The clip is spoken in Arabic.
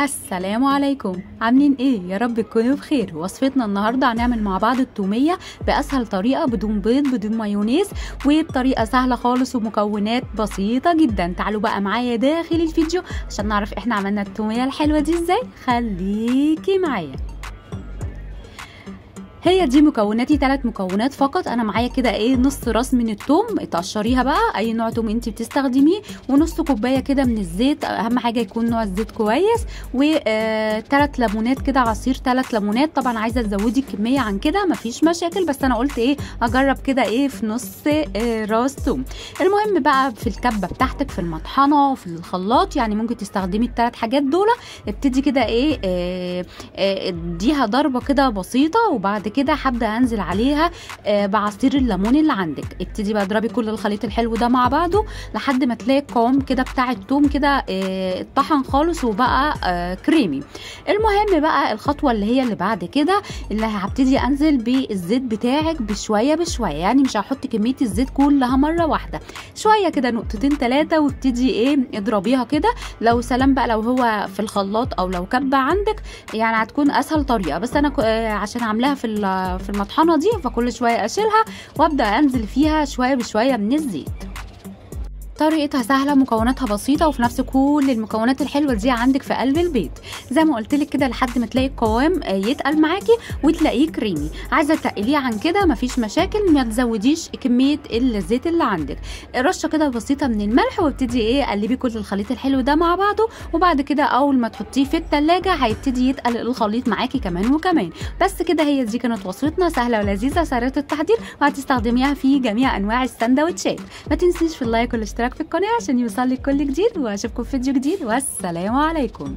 السلام عليكم. عاملين إيه؟ يا رب تكونوا بخير. وصفتنا النهارده هنعمل مع بعض التومية بأسهل طريقة بدون بيض بدون مايونيز وبطريقة سهلة خالص ومكونات بسيطة جدا. تعالوا بقى معايا داخل الفيديو عشان نعرف إحنا عملنا التومية الحلوة دي إزاي. خليكي معايا. هي دي مكوناتي ثلاث مكونات فقط. أنا معايا كده إيه نص راس من التوم. تقشريها بقى. أي نوع توم انت بتستخدميه. ونص كوباية كده من الزيت. أهم حاجة يكون نوع الزيت كويس. وثلاث ليمونات كده عصير ثلاث ليمونات. طبعا عايزة تزودي الكمية عن كده. مفيش مشاكل. بس أنا قلت إيه أجرب كده إيه في نص آه راس توم. المهم بقى في الكبة بتاعتك في المطحنة وفي الخلاط. يعني ممكن تستخدمي الثلاث حاجات دول. ابتدي كده إيه آه آه اديها ضربة كده بسيطة. وبعد كده هبدأ أنزل عليها آه بعصير الليمون اللي عندك. ابتدي بقى اضربي كل الخليط الحلو ده مع بعضه لحد ما تلاقي القوام كده بتاع التوم كده آه اتطحن خالص وبقى آه كريمي. المهم بقى الخطوة اللي هي اللي بعد كده اللي هبتدي أنزل بالزيت بتاعك بشوية بشوية. يعني مش هحط كمية الزيت كلها مرة واحدة. شوية كده نقطتين ثلاثة وابتدي إيه اضربيها كده. لو سلام بقى لو هو في الخلاط أو لو كبة عندك يعني هتكون أسهل طريقة. بس أنا عشان عاملاها في في المطحنة دي فكل شوية أشيلها وأبدأ أنزل فيها شوية بشوية من الزيت. طريقتها سهله مكوناتها بسيطة وفي نفس كل المكونات الحلوة دي عندك في قلب البيت. زي ما قلت لك كده لحد ما تلاقي القوام يتقل معاكي وتلاقيه كريمي. عايزة تقليه عن كده؟ مفيش مشاكل ما تزوديش كمية الزيت اللي عندك. رشة كده بسيطة من الملح وابتدي إيه قلبي كل الخليط الحلو ده مع بعضه. وبعد كده أول ما تحطيه في التلاجة هيبتدي يتقل الخليط معاكي كمان وكمان. بس كده هي دي كانت وصفتنا سهلة ولذيذة سهله التحضير وهتستخدميها في جميع أنواع السندوتشات ما تنسيش في اللايك والاشتراك في القناة عشان يوصلك كل جديد وأشوفكم في فيديو جديد والسلام عليكم.